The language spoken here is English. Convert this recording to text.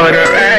Butter.